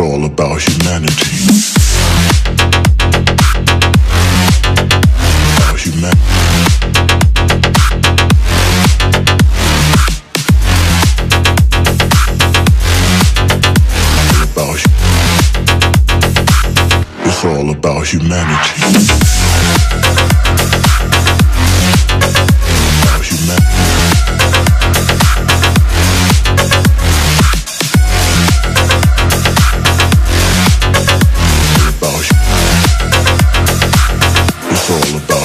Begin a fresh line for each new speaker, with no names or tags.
All about humanity. All about.